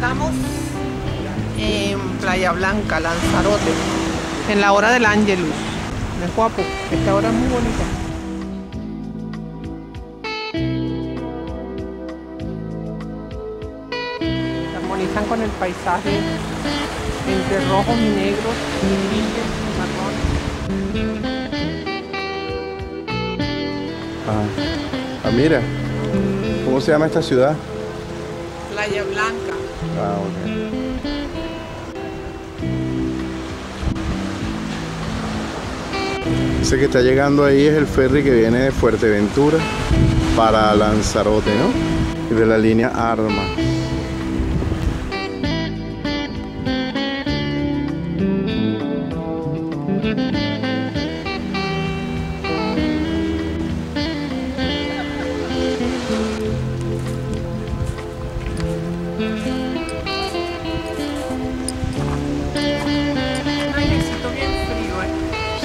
Estamos en Playa Blanca, Lanzarote, en la hora del Ángelus. Es guapo, esta hora es muy bonita. Se armonizan con el paisaje entre rojos y negros, grises y marrones. Ah. ah, mira. ¿Cómo se llama esta ciudad? Playa Blanca. Ah. Dice que está llegando ahí es el ferry que viene de Fuerteventura para Lanzarote, ¿no? Y de la línea Arma.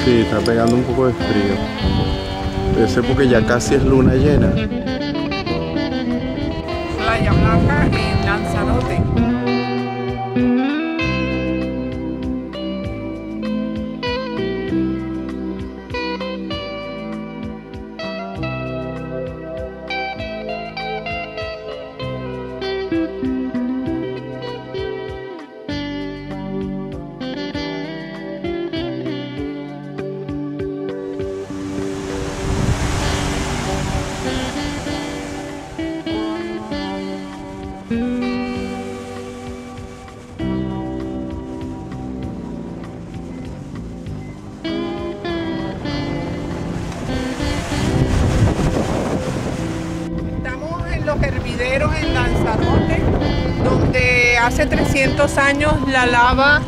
Sí, está pegando un poco de frío. Debe ser porque ya casi es luna llena. Playa Blanca en Lanzarote. Hace 300 años la lava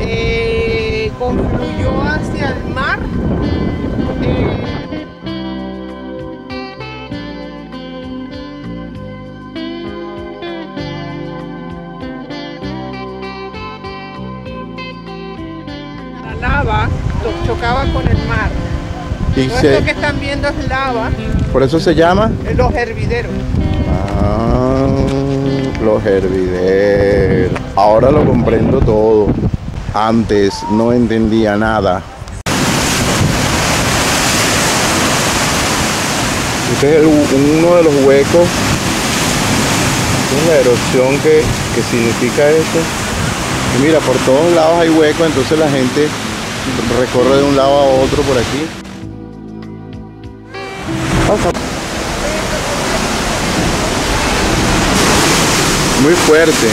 eh, confluyó hacia el mar. Eh, la lava chocaba con el mar. Y Todo se- esto que están viendo es lava, por eso se llama los hervideros. Ah, los hervideros. Ahora lo comprendo todo. Antes no entendía nada. Este es el- uno de los huecos. Es la erosión que, que significa esto. Mira, por todos lados hay huecos, entonces la gente recorre de un lado a otro por aquí. Muy fuerte.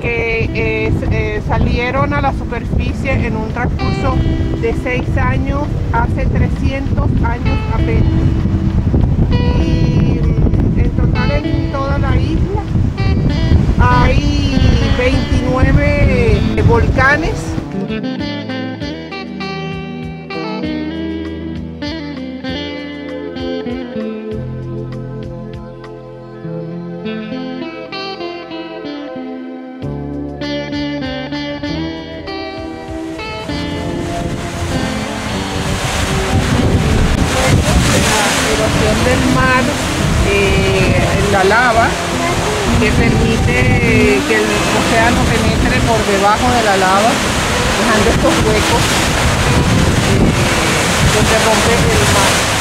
que eh, eh, salieron a la superficie en un transcurso de seis años, hace 300 años apenas. En toda la isla hay 29 volcanes. Que permite que el océano penetre por debajo de la lava, dejando estos huecos eh, donde rompe el mar.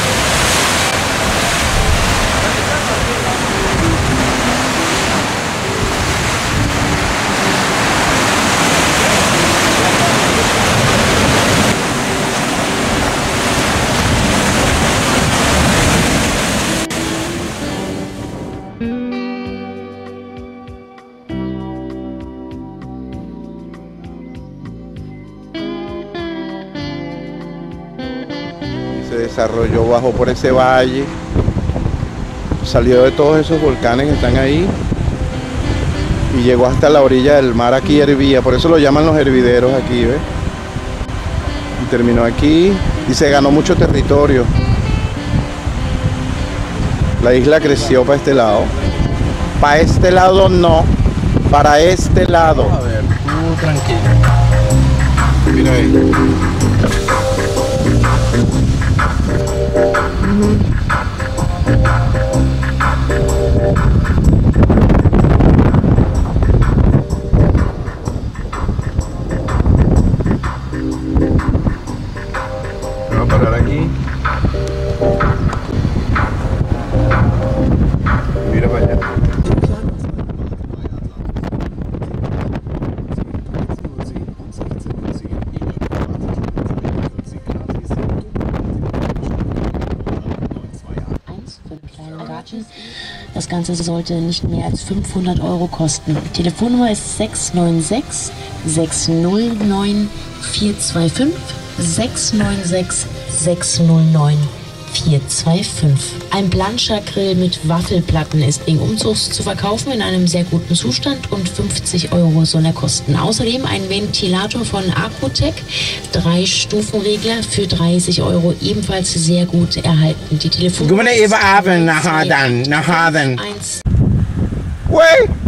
Desarrolló bajo por ese valle, salió de todos esos volcanes que están ahí y llegó hasta la orilla del mar aquí hervía, por eso lo llaman los hervideros aquí, ¿ves? Terminó aquí y se ganó mucho territorio. La isla creció para este lado. Para este lado no. Para este lado. A ver, tú tranquilo. Mira ahí. Das Ganze sollte nicht mehr als 500 Euro kosten. Telefonnummer ist 696 609 425 696 609 425. Ein Planscher Grill mit Waffelplatten ist wegen Umzugs zu verkaufen in einem sehr guten Zustand und 50 Euro soll er kosten. Außerdem ein Ventilator von Acrotec, drei Stufenregler für 30 Euro ebenfalls sehr gut erhalten. Die Telefonnummer Gummi eben Abend nachher dann, nachher dann. 1 Wait!